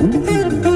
Música